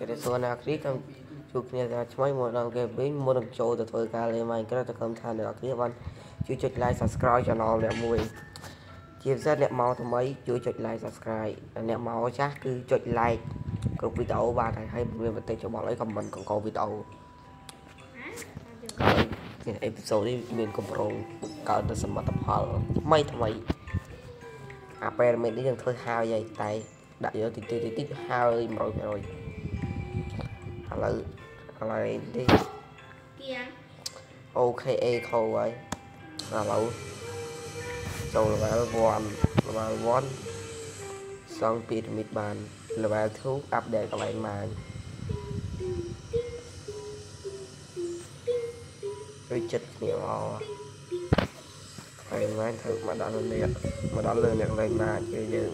គេទៅសួរអ្នកគ្រីខ្ញុំជួបគ្នាថាឆ្មៃមួយដល់គេវិញមុននឹងចូលទៅធ្វើការលេង Minecraft ទៅខំថាអ្នកគ្រីបានជួយចុច like subscribe channel អ្នកមួយជាពិសេសអ្នកមកថ្មីជួយចុច like subscribe អ្នកមកចាស់គឺចុច like គ្រប់វីដេអូបានហើយហើយមានបន្តិចច្បល់អី comment កង្កោវីដេអូហើយអេពីសូតនេះមានកម្រងកើតនៅសមិទ្ធផលថ្មីថ្មីអាពេលមេនេះយើងធ្វើហើយហើយតែដាក់យកតិចតិចតិចហើយ100% ឥឡូវឥឡូវនេះគៀង OKA ខូហើយឥឡូវចូល level 1 level 1សង់ពីរ៉ាមីតបាន level 2 update កន្លែងម៉ាញដូចចិត្តគ្នាមកហើយម៉ាញធ្វើមកដល់នេះមកដល់លើអ្នកលេងម៉ាញគឺយើង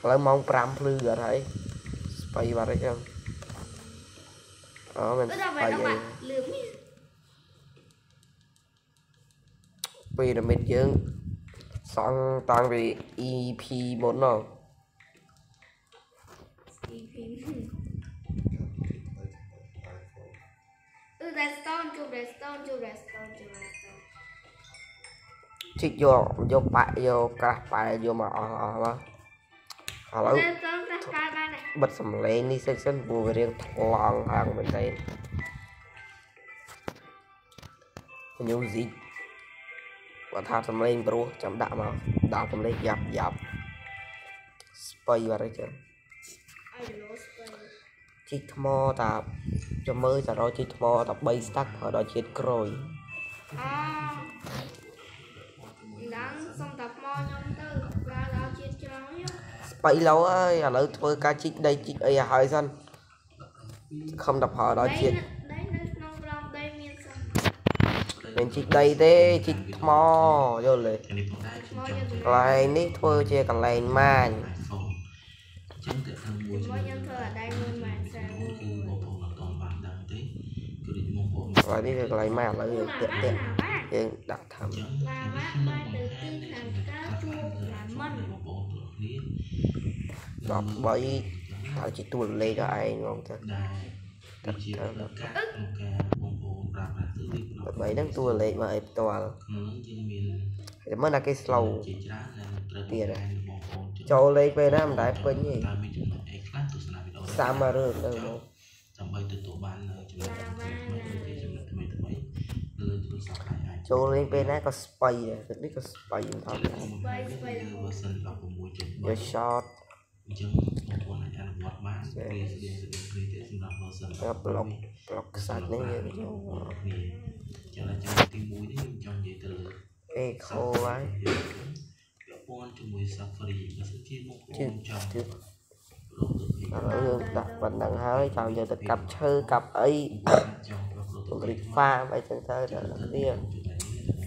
ឥឡូវម៉ោង5ភ្លឺអត់ហើយ ស្បៃបាត់ហើយចឹងអូមិនអឺស្ដល់បៃបែរទេបាត់លឿងនេះពីរ៉ាមីតយើងសង់តាំងពី EP មុននោះពីពីអឺ redstone ជួប redstone ជួប redstone ជួប redstone ជីកយកយក បាក់យកក្រាស់បែយកមកអស់អស់មកឥឡូវ redstone ប្រាស់កើតបានដែរបិទសំឡេងនេះសិនសិនព្រោះវារៀងថ្លង់ខាងមែនទេខ្ញុំស៊ីគាត់ថាសំឡេងព្រោះចាំដាក់មកដាក់សំឡេងយ៉ាប់យ៉ាប់ស្បៃបាត់ហើយចឹង I don't know spell ជីកថ្មតាចាំមើលតារកជីកថ្មតា3 stack ប្រើដល់ជាតិក្រួយអូ 3ឡូអើយឥឡូវធ្វើការជីកដីជីកអីឲ្យហើយសិនខំតផលដល់ជាតិមានជីកដីទេជីកថ្មយល់ទេកន្លែងនេះធ្វើជាកន្លែងម៉ាញចឹងតែខាងមួយខ្ញុំធ្វើអត់ដែរមួយម៉ែត្រសាមួយគឺបងប្អូនអត់តបានដឹងទេគឺដូចបងប្អូនឡើយនេះគឺកន្លែងម៉ែឥឡូវយើងតាក់តាក់យើងដាក់ថាម៉ាម៉ាបានទៅទីខាងកើតជួបម៉ាមិនបងប្អូន 13ហើយជីទួលលេខដល់ឯងហ្មងទៅដែលគឺជាឱកាសក្នុងការបងប្អូនប្រើប្រាស់ទូរទស្សន៍13ហ្នឹងទួលលេខមកអីផ្ទាល់ក្នុងនោះយើងមានតែមើលណាគេ slow ជាច្រើនដែលត្រូវទៀតហ៎បងប្អូនចូលលេខពេលណាមិនដែលពេញទេតើមានចំណុចអីខ្លះទស្សនាវីដេអូសាមមករឿងទៅមកដើម្បីទទួល ចចូលលេងពេលណាក៏ស្បៃដែរទឹកនេះក៏ស្បៃមិនថោកដែរស្បីស្បីរហូត version 16.3យក short អញ្ចឹងបងប្អូនអាចអនុវត្តបានវាស្តៀងស្តៀងគ្នាទេសម្រាប់ version យកប្លុកប្លុកខ្សាច់នេះយើងចូលគ្នាចឹងតែចំណុចទី1នេះខ្ញុំចង់និយាយទៅលើអេខូហើយពាក់ព័ន្ធជាមួយ Safari បើសិនជាបងប្អូនចង់ជឿរកទៅពីឥឡូវយើងដាក់ប៉ុណ្ណឹងហើយចង់យកទៅកាប់ឈើកាប់អីចង់រកទៅពង្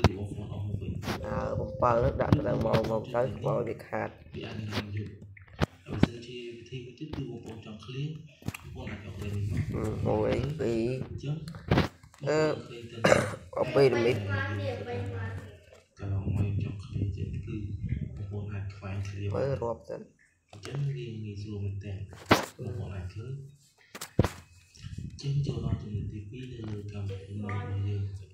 អើ7នោះដាក់ទៅដល់មកមកទៅខ្វល់វាខាតវាអាចនឹងយប់បើសិនជាវិធីមួយទៀតគឺបងប្អូនចង់ឃ្លៀងបងប្អូនអាចយកលេងមក1អញ្ចឹងអឺអពីរ៉ាមីតខ្លាំងនេះបីមកកន្លងមកចង់ឃ្លៀងចិត្តគឺបងប្អូនអាចខ្វែងឃ្លៀងមើលរាប់ទៅអញ្ចឹងវាងាយស្រួលមែនតើបងប្អូនអាចឃើញចឹងចូលដល់ចំណុចទី2នៅលើកម្មវិធីរបស់យើង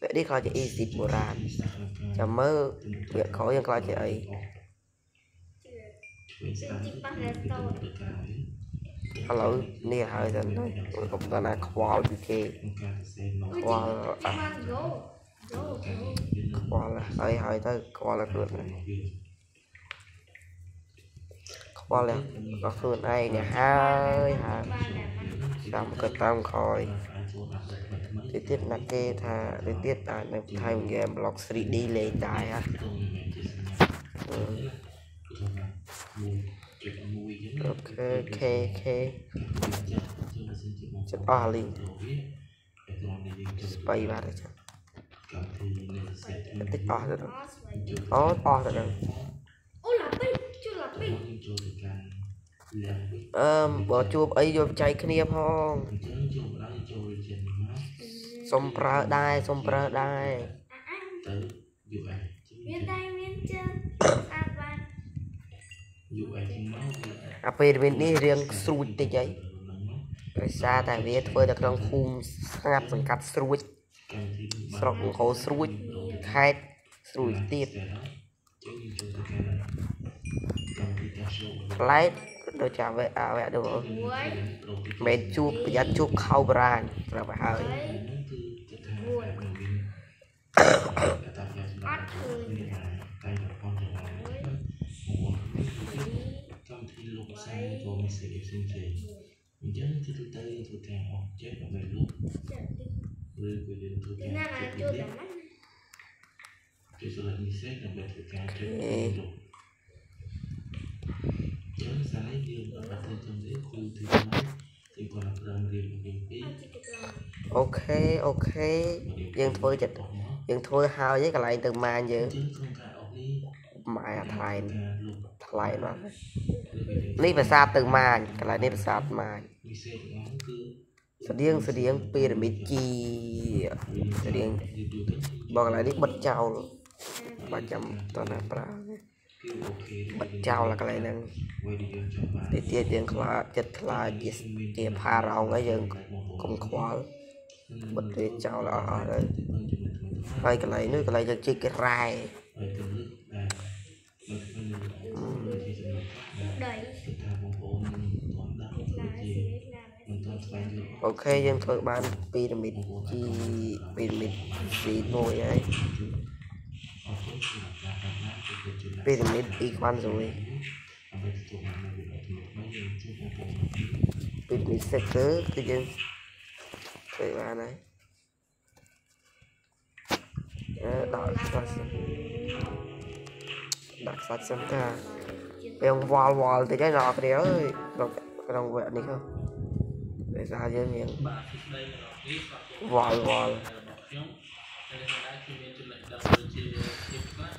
វគ្គនេះខ្លាចជា easy បុរាណចាំមើលវគ្គក្រោយយើងខ្លាចជាអីឆ្វេងស្ដាំទៅទៅក្រៅឥឡូវនេះហើយទៅកុំដល់ណាខ្វល់ពីគេក្នុងការសរសេរ note ខ្វល់អ่ะ Come on, go. Go, ការ go. រៀនរៀននៅខ្វល់ហើយហើយទៅខ្វល់ខ្លួនឯងរបស់យើងខ្វល់ដល់ខ្លួនឯងនេះហើយហើយចាំគិតតាមក្រោយ ទីទៀតណាគេថាទីទៀតអាចនៅថៃហ្គេម block 3D លេងដែរហ่ะទៅមិនជាសញ្ញាគឺថាមួយជិតមួយចឹងអូខេខេខេចាចូលសិនជាមកចិត្តអស់លីងទៅវាតែត្រង់នេះយើងចូលស្បៃបាទទៅចាំកម្មវិធីនេះសេតថ្មីតិចអស់ទៅដល់ចូលអូអស់ទៅដល់ Ô, là pin, chưa là ពេល pin. ចូលទៅកាន់លះវិញអឺបើជួបអីយកបច្ច័យគ្នាផងអញ្ចឹងចូលបណ្សុំប្រើដែរសុំប្រើដែរ À, à, ទៅ UI miếng tay, miếng chân. À, bạn. UI ហ្នឹងមកវាអាពេលវិញនេះរៀងស្រួចតិចអីហ្នឹងមកដោយសារតែវាធ្វើនៅក្នុងភូមិស្ងាត់សង្កាត់ស្រួចកម្មវិធីនេះស្រុកអង្គរស្រួចខេត្តស្រួចទៀតចឹងយើងចូលទៅកាន់កម្មវិធីកាសូប្លែកដូចចាវៈអវៈទៅ Ui, មិនជួបប្រយ័ត្នជួបខោបរាញប្រាប់ឲ្យហើយ đấy. ហ្នឹងគឺទៅថាមានកតាជាសម្រាប់នេះតែតែផងទៅមកកម្មវិធីលោកផ្សាយក៏មានសេរីផ្សេងផ្សេងអញ្ចឹងគឺទៅទៅទៅទាំងអស់ចិត្តដើម្បីលោកឬក៏យើងទៅទាំង Thế nào là ចិត្ត chưa នេះ tắm mắt. គឺសម្រាប់និស្សិត ដើម្បីធ្វើការជួយលោកចឹងសារនេះយើងអត់ទៅចំនេះគឺទីមកទីគាត់ប្រឹងរៀនរៀនពី À, chị cực lòng. អូខេអូខេយើងធ្វើចិត្តយើងធ្វើហើយឯងកន្លែងទៅម៉ានយើងចឹងក្នុងការអស់នេះម៉ែអាថ្លៃការលោកថ្លៃណាស់នេះប្រាសាទទៅម៉ានកន្លែងនេះប្រាសាទម៉ាននិស្សិតហ្នឹងគឺស្តៀងស្តៀងពីរ៉ាមីតជីស្តៀងបងកន្លែងនេះបិទចោលបាច់ចាំតើណាប្រើគឺអូខេ បិទចោលកន្លែងហ្នឹងវិញយើងចង់បានទីទៀតយើងខ្លាចចិត្តខ្លាចជាជាផារ៉ោងហើយយើងកុំខ្វល់បិទវាចោលអស់អស់ទៅហើយកន្លែងនេះកន្លែងយើងជីករ៉ែហើយទៅលើដែលនៅក្នុងទីចំណុច Đấy. គឺថាបងប្អូនមិនទាន់ដឹង Là ដូចជា gì đấy, là មិនទាន់ស្វែងយល់អូខេយើងធ្វើបានពីរ៉ាមីតជីពីរ៉ាមីតស៊ីមួយហើយ ពីរ៉ាមីតអ៊ីខ្វាន់ស៊ុយដើម្បីទទួលបាននូវវីដេអូថ្មីៗយើងជួបបងប្អូនពីរ៉ាមីតសេកគឺគឺយើងធ្វើបានហើយអឺដាក់ខ្សាច់សិនដាក់ខ្សាច់សិនតាពេលវល់វល់តិចហើយអ្នកគ្នាអើយក្នុងក្នុងវគ្គនេះទៅដោយសារយើងមានបាទសួស្តីអ្នកនរនេះបាទខ្ញុំវល់វល់របស់ខ្ញុំតែនេះដែរខ្ញុំមានចំណុចដឹងដូចជាភាពខ្លះ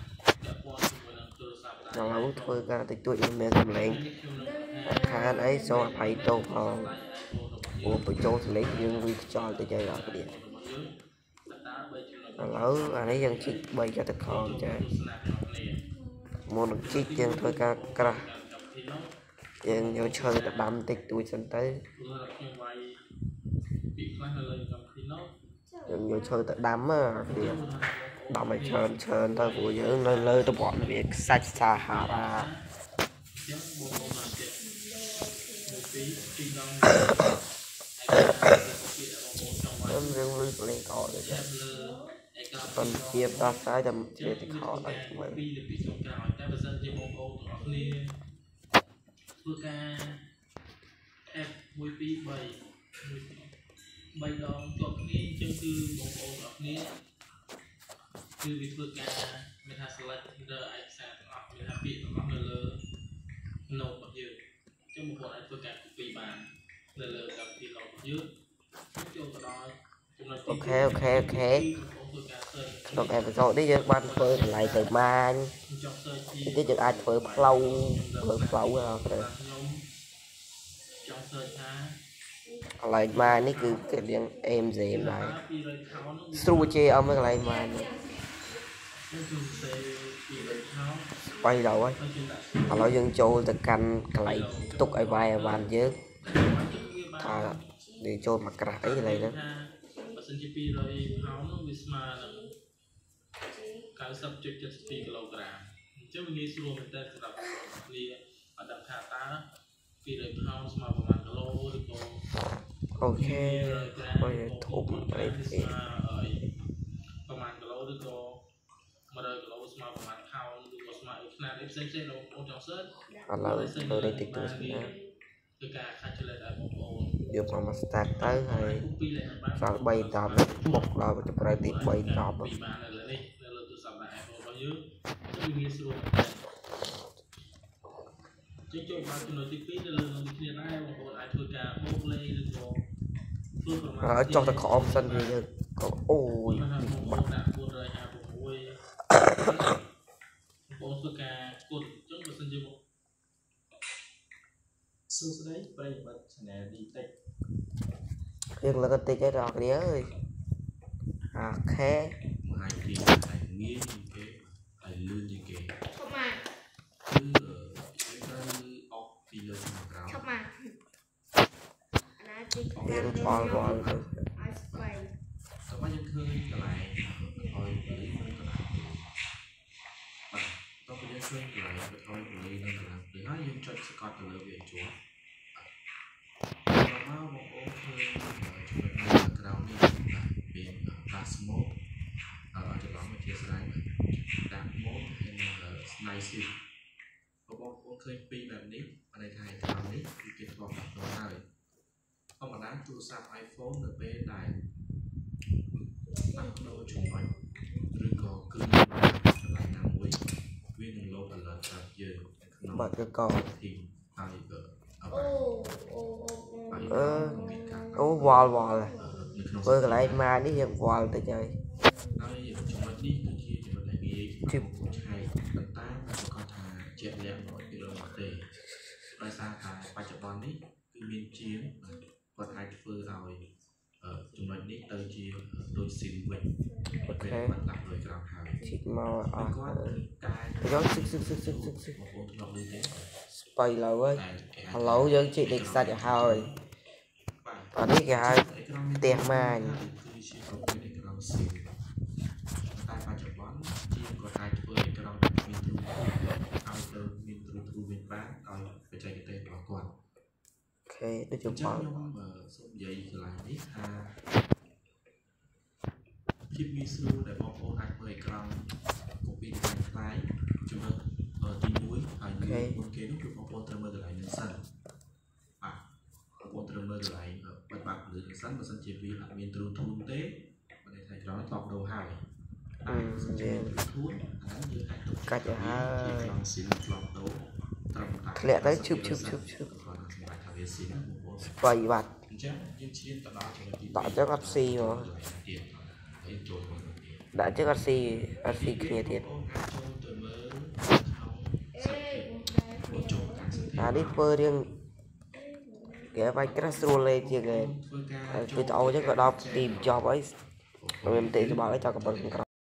ពាក់ព័ន្ធជាមួយនឹងទូរស័ព្ទដែរ ឥឡូវធ្វើការតិចតួចមិនមានសម្លេងនេះខ្ញុំនឹងខានអីសូមអភ័យទោសផងព្រោះបញ្ចូលសម្លេងយើងវាខ្យល់តិចហើយអ្នកគ្នារបស់យើងតើបីចំណុចឥឡូវអានេះយើងជីក3ចតុខំចាទស្សនារបស់គ្នាមុននឹងជីកយើងធ្វើការក្រាស់កម្មវិធីនោះយើងយកឈើទៅដាំតិចតួចសិនទៅព្រោះខ្ញុំវាយពីខ្លះនៅលើកម្មវិធីនោះយើងយកឈើទៅដាំណាគ្នា ដាំឲ្យច្រើនច្រើនទៅព្រោះយើងនៅលើតំបន់វាខ្សាច់សាហារាចឹងបងប្អូនមកទៀតមួយពីរពីរដងហើយបងប្អូនចង់វាយខ្ញុំយើងលុយប្រលេងកោទៅចាលើឯកប៉ុន្តែជាផ្សះផ្សាយតែជាទៅខោដល់មើលពីរពីចុងក្រោយតែបើសិនជាបងប្អូនទាំងអស់គ្នាធ្វើការ F 1 2 3 3ដងជាប់គ្នាអញ្ចឹងគឺបងប្អូនទាំងអស់គ្នា គឺវាធ្វើការមានថា select លើឯកសារទាំងអស់មានថាពាក្យទាំងអស់នៅលើ note របស់យើងអញ្ចឹងបងប្អូនអាចធ្វើការ copy បាននៅលើកម្មវិធី note របស់យើងចូលទៅដល់ចំណុចទីអូខេអូខេអូខេបងប្អូនធ្វើការ search ក្នុងអេពីសូតនេះយើងបានធ្វើកន្លែងទៅម៉ាញចង់ search ពីទីទៀតយើងអាចធ្វើផ្លូវធ្វើផ្លូវដល់ទៅខ្ញុំចង់ search ថាកន្លែងម៉ាញនេះគឺគេរៀងអេមសេមដែរ200ខោនោះស្រួលជេអស់មើលកន្លែងម៉ាញនេះ ខ្ញុំគឺសេ200ខោស្បៃដល់ហើយហើយខ្ញុំដាក់ឥឡូវយើងចូលទៅកាន់កន្លែងផ្ទុកឲ្យវាយឲ្យបានយើងថាវាចូលមកក្រាស់អីកន្លែងហ្នឹងថាបើសិនជា200ខោនោះវាស្មើនឹង90.72គីឡូក្រាមអញ្ចឹងវាងាយស្រួលមែនតើសម្រាប់អ្នកគ្នាឲ្យដឹងថាតើ200ខោស្មើប្រមាណគឡូឬក៏អូខេបើបើធំអីទេប្រហែលគីឡូឬក៏ 100គីឡូស្មើប្រហែលខោឬក៏ស្មើអីខ្នាតអីផ្សេងផ្សេងៗរបស់បងប្អូនចង់សើចឥឡូវទៅលេខតិចតួស្នាគឺការ calculate ឲ្យបងប្អូនយកមកមក start ទៅហើយពីរលេខបានសល់3ដបបុកដល់ទៅប្រើទី3ដបពីបាននៅលើនេះនៅលើទូរស័ព្ទដាក់ iPhone របស់យើងគឺវាស្រួលមែនទែនចុចចូលបានចំណុចទី2នៅលើនឹងគ្នាដែរបងប្អូនអាចធ្វើការបូកលេខឬក៏ធ្វើប្រមាណហើយចុះទៅក្រោមសិនវាយើងក៏អូយបាទបងប្អូបានក់ដាក់456 បងប្អូនធ្វើការគុណអញ្ចឹងបើសិនជាមកសួស្តីប្រិយមិត្ត Channel Ditech យើងលើកតិចឯងបងប្អូនអើយអាខេមួយហើយទីតែងាយជាងគេហើយលឿនជាងគេ ឈប់មក គឺយើងត្រូវអុកពីលើមកក្រោម ឈប់មកអាណាទី យើងបល់បល់ទៅ ឲ្យស្វែង តែមកយើងឃើញកន្លែងឲ្យពលីនៅកន្លែងបាទតោះពេលយើងឃើញកន្លែងឲ្យពលីនៅកន្លែងពេលហើយយើងចុចស្កត់ទៅលើវាជាប់បាទមកបងប្អូនឃើញចំណុចនៅក្រោមនេះមាន plasmo អត់ច្រឡំមកជាស្រ័យដាក់ mode ហើយនឹង slice បងប្អូនឃើញពីរបែបនេះអាន័យថាក្រោមនេះគឺគេធ្លាប់ដាក់ទៅហើយធម្មតាទូរស័ព្ទ iPhone នៅពេលដែលដាក់ដូរចំណុចឬក៏គឺកន្លែងណាមួយវានឹង load alert ប្រាប់យើងក្នុងបាត់ទៅកោធីមហើយក៏អអូអូអូហើយអឺមានការអូវល់វល់នៅក្នុងធ្វើកន្លែងម៉ានេះយើងវល់តិចហើយហើយចំណុចនេះគឺជាចំណុចដែលងាយជិបឆែកប៉ុន្តែ មិនប្រកាសថាជាក់លាក់100%នោះទេដោយសារតែបច្ចុប្បន្ននេះគឺមានជាងគាត់អាចធ្វើឲ្យអឺចំណុចនេះទៅជាដូចស៊ីមវិញអូពេលខេគាត់ដាក់លើក្រោមហើយជីកមកអហើយស់គាត់កែយកសឹកសឹកសឹកសឹកសឹកសឹកបងប្អូនធ្លាប់ឮទេស្បៃឡើយហើយតែគេអាចឥឡូវយើងជីកដេកសាច់ឲ្យហើយបាទអានេះគេហៅអេក្រង់មានផ្ទះម៉ាញគឺជាប្រភេទអេក្រង់ស៊ីមតែបច្ចុប្បន្នជាងគាត់អាចធ្វើអេក្រង់ដែលមានទ្រូឲ្យ ទៅមានទ្រូទ្រូវិញបានដោយបច្ចេកទេសរបស់គាត់អូខេដូចជាអញ្ចឹបងល់ខ្ញុំអឺសូមនិយាយកន្លែងនេះថាភាពងាយស្រួលដែលបងប្អូនអាចមើលអេក្រង់កុំពីខ្លាំងខ្លាយជំរឿអឺទី1ហើយមួយមុនគេនោះគឺបងប្អូនត្រូវមើលកន្លែងនេះសិនបាទបងប្អូនត្រូវមើលកន្លែងបិទបាក់លើនេះសិនបើសិនជាវាអត់មានទ្រូធូនទេបើន័យថាក្រោយតបដូរហើយ អាហ្នឹងយើងអាចទុកកាច់ឲ្យហើយជាក្រង់ស៊ីនក្លំដូរត្រឹមតែធ្លាក់ទៅឈឹបឈឹបឈឹបឈឹបគាត់សម្រាប់ថាវាស៊ីនបងប្អូនស្បៃបាត់អញ្ចឹងយើងឈានទៅដល់ចំណុចទីដាក់ចឹងអត់ស៊ីហ្មងទៀតហើយចូលមកទៀតដាក់ចឹងអត់ស៊ីអត់ស៊ីគ្នាទៀតបងអាចចូលទៅមើលខោអេបងចូលការសិក្សាអានេះធ្វើរៀងគេវាយក្រាស់ស្រួលលេងជាងគេធ្វើការហើយគឺទៅអូចឹងក៏ដល់ទីបញ្ចប់ហើយមានមតិសបល់ហើយចង់កំប៉ុងក្រោយ